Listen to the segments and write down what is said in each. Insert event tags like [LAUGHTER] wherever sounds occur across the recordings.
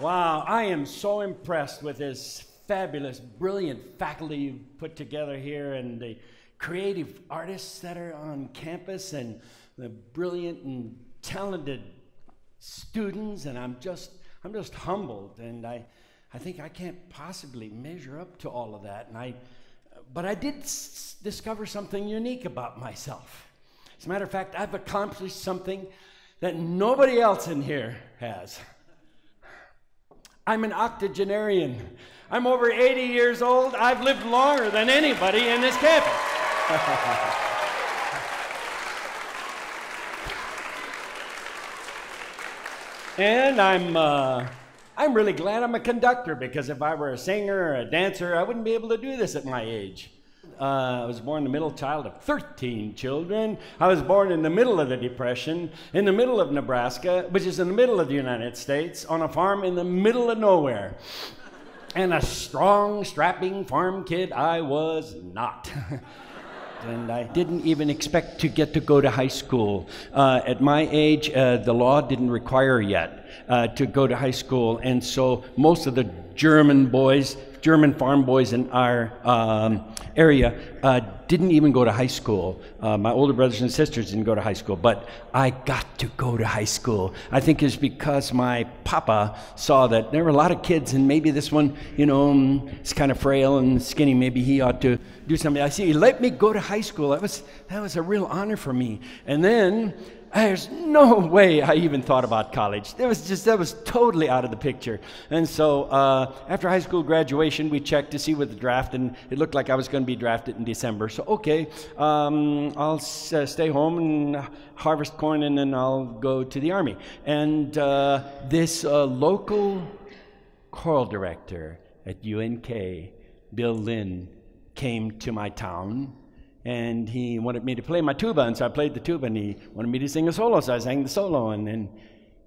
Wow, I am so impressed with this fabulous, brilliant faculty you've put together here and the creative artists that are on campus and the brilliant and talented students. And I'm just, I'm just humbled. And I, I think I can't possibly measure up to all of that. And I, but I did discover something unique about myself. As a matter of fact, I've accomplished something that nobody else in here has. I'm an octogenarian. I'm over 80 years old. I've lived longer than anybody in this campus. [LAUGHS] and I'm, uh, I'm really glad I'm a conductor because if I were a singer or a dancer, I wouldn't be able to do this at my age. Uh, I was born the middle child of 13 children. I was born in the middle of the Depression, in the middle of Nebraska, which is in the middle of the United States, on a farm in the middle of nowhere. And a strong, strapping farm kid I was not. [LAUGHS] and I didn't even expect to get to go to high school. Uh, at my age, uh, the law didn't require yet uh, to go to high school, and so most of the German boys German farm boys in our um, area uh, didn't even go to high school. Uh, my older brothers and sisters didn't go to high school, but I got to go to high school. I think it's because my papa saw that there were a lot of kids, and maybe this one, you know, mm, is kind of frail and skinny. Maybe he ought to do something. I see, he let me go to high school. That was that was a real honor for me. And then there's no way I even thought about college. That was just that was totally out of the picture. And so uh, after high school graduation, we checked to see what the draft, and it looked like I was going to be drafted in December. So okay, um, I'll s- uh, stay home and harvest corn, and then I'll go to the army. And uh, this uh, local choral director at UNK, Bill Lynn, came to my town and he wanted me to play my tuba, and so I played the tuba, and he wanted me to sing a solo, so I sang the solo, and then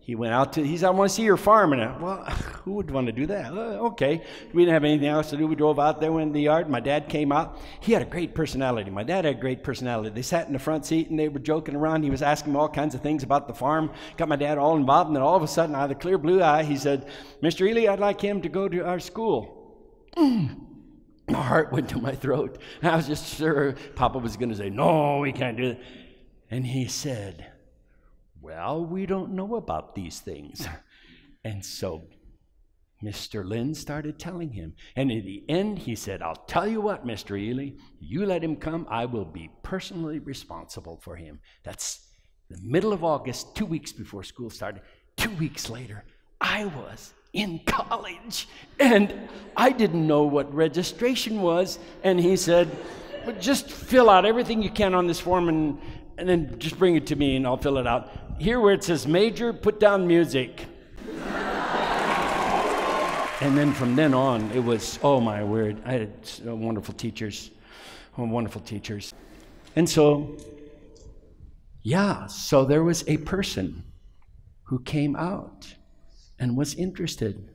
he went out to, he said, I want to see your farm, and I, well, [LAUGHS] who would want to do that? Uh, okay. We didn't have anything else to do. We drove out there, went in the yard. My dad came out. He had a great personality. My dad had a great personality. They sat in the front seat, and they were joking around. He was asking me all kinds of things about the farm. Got my dad all involved, and then all of a sudden, out of the clear blue eye, he said, Mr. Ehly, I'd like him to go to our school. [CLEARS THROAT] my heart went to my throat. And I was just sure Papa was going to say, No, we can't do that. And he said, Well, we don't know about these things. [LAUGHS] And so Mr. Lynn started telling him. And in the end, he said, I'll tell you what, Mr. Ehly, you let him come. I will be personally responsible for him. That's the middle of August, two weeks before school started. Two weeks later, I was in college and I didn't know what registration was. And he said, well, just fill out everything you can on this form and, and then just bring it to me and I'll fill it out. Here, where it says major, put down music. [LAUGHS] and then from then on, it was, oh my word, I had uh, wonderful teachers, oh, wonderful teachers. And so, yeah, so there was a person who came out and was interested.